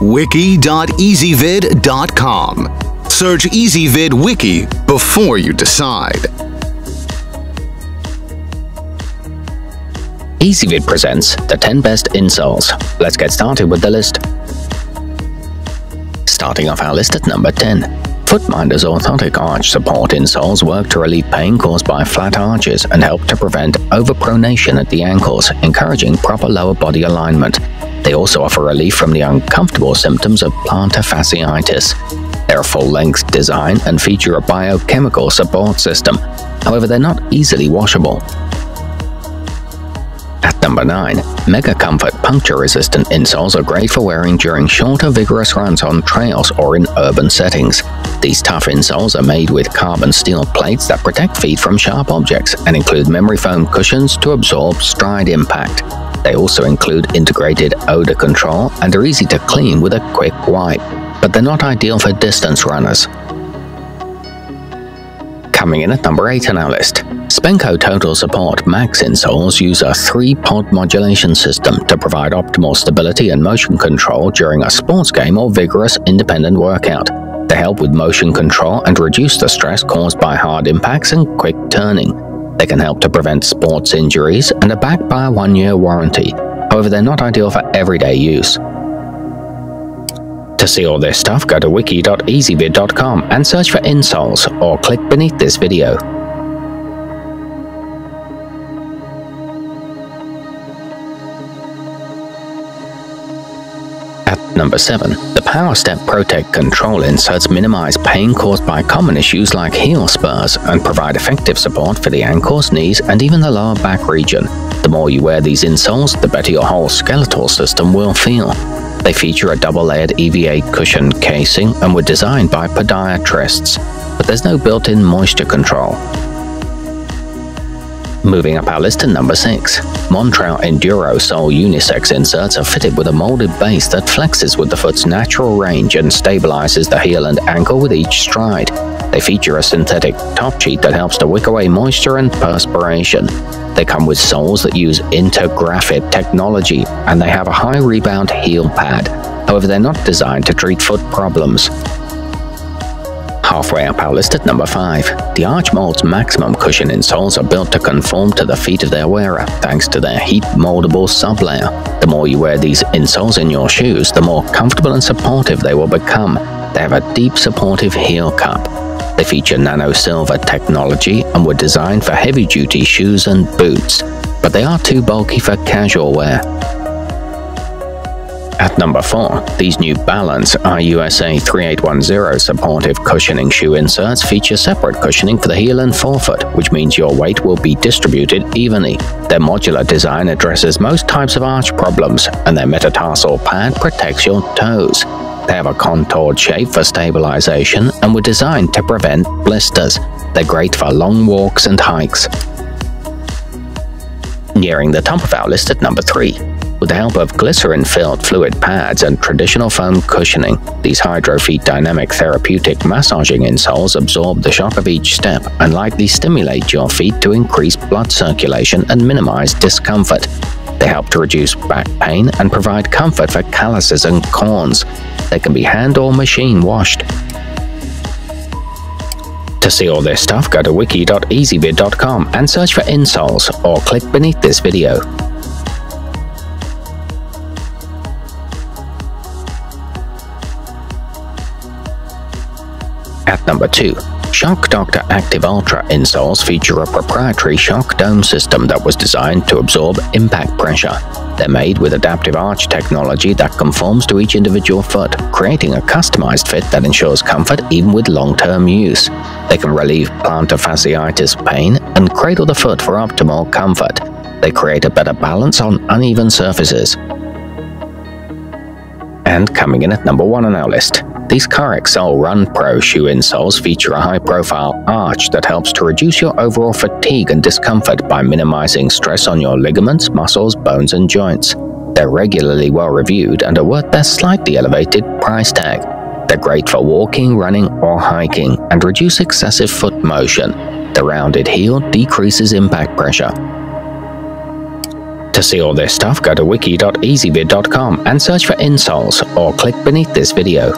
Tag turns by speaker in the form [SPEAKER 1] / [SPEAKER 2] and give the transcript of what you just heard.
[SPEAKER 1] wiki.ezvid.com. Search Ezvid Wiki before you decide.
[SPEAKER 2] Ezvid presents the 10 best insoles. Let's get started with the list. Starting off our list at number 10. Footminder's orthotic arch support insoles work to relieve pain caused by flat arches and help to prevent overpronation at the ankles, encouraging proper lower body alignment. They also offer relief from the uncomfortable symptoms of plantar fasciitis. They're full-length design and feature a biochemical support system. However, they're not easily washable. At number 9, Mega Comfort puncture-resistant insoles are great for wearing during shorter vigorous runs on trails or in urban settings. These tough insoles are made with carbon steel plates that protect feet from sharp objects and include memory foam cushions to absorb stride impact. They also include integrated odor control and are easy to clean with a quick wipe, but they're not ideal for distance runners. Coming in at number 8 on our list, Spenco Total Support Max insoles use a three-pod modulation system to provide optimal stability and motion control during a sports game or vigorous independent workout. They help with motion control and reduce the stress caused by hard impacts and quick turning. They can help to prevent sports injuries and are backed by a one-year warranty. However, they're not ideal for everyday use. To see all this stuff, go to wiki.ezvid.com and search for insoles or click beneath this video. Number 7, the PowerStep Protech control inserts minimize pain caused by common issues like heel spurs and provide effective support for the ankles, knees, and even the lower back region. The more you wear these insoles, the better your whole skeletal system will feel. They feature a double-layered EVA cushion casing and were designed by podiatrists, but there's no built-in moisture control. Moving up our list to number 6. Montrail Enduro Sole Unisex inserts are fitted with a molded base that flexes with the foot's natural range and stabilizes the heel and ankle with each stride. They feature a synthetic top sheet that helps to wick away moisture and perspiration. They come with soles that use Intergrafit technology and they have a high rebound heel pad. However, they're not designed to treat foot problems. Halfway up our list at number 5, the Archmold's maximum cushion insoles are built to conform to the feet of their wearer thanks to their heat moldable sublayer. The more you wear these insoles in your shoes, the more comfortable and supportive they will become. They have a deep supportive heel cup. They feature nano silver technology and were designed for heavy-duty shoes and boots, but they are too bulky for casual wear. At number 4, these New Balance IUSA 3810 supportive cushioning shoe inserts feature separate cushioning for the heel and forefoot, which means your weight will be distributed evenly. Their modular design addresses most types of arch problems, and their metatarsal pad protects your toes. They have a contoured shape for stabilization and were designed to prevent blisters. They're great for long walks and hikes. Nearing the top of our list at number 3, with the help of glycerin-filled fluid pads and traditional foam cushioning, these Hydrofeet dynamic therapeutic massaging insoles absorb the shock of each step and lightly stimulate your feet to increase blood circulation and minimize discomfort. They help to reduce back pain and provide comfort for calluses and corns. They can be hand or machine washed. To see all this stuff, go to wiki.ezvid.com and search for insoles or click beneath this video. At number 2, Shock Doctor Active Ultra insoles feature a proprietary shock dome system that was designed to absorb impact pressure. They're made with adaptive arch technology that conforms to each individual foot, creating a customized fit that ensures comfort even with long-term use. They can relieve plantar fasciitis pain and cradle the foot for optimal comfort. They create a better balance on uneven surfaces. And coming in at number 1 on our list, these CurrexSole Run Pro shoe insoles feature a high-profile arch that helps to reduce your overall fatigue and discomfort by minimizing stress on your ligaments, muscles, bones, and joints. They're regularly well-reviewed and are worth their slightly elevated price tag. They're great for walking, running, or hiking and reduce excessive foot motion. The rounded heel decreases impact pressure. To see all this stuff, go to wiki.ezvid.com and search for insoles or click beneath this video.